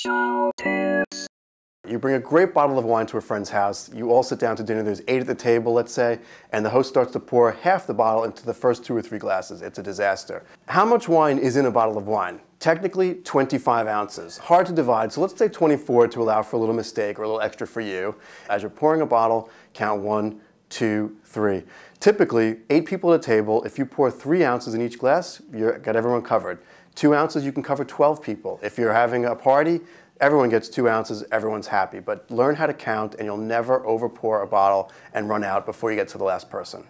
CHOW tips. You bring a great bottle of wine to a friend's house. You all sit down to dinner. There's eight at the table, let's say, and the host starts to pour half the bottle into the first two or three glasses. It's a disaster. How much wine is in a bottle of wine? Technically, 25 ounces. Hard to divide, so let's say 24 to allow for a little mistake or a little extra for you. As you're pouring a bottle, count one, two, three. Typically, eight people at a table, if you pour three ounces in each glass, you've got everyone covered. Two ounces, you can cover 12 people. If you're having a party, everyone gets two ounces, everyone's happy. But learn how to count and you'll never overpour a bottle and run out before you get to the last person.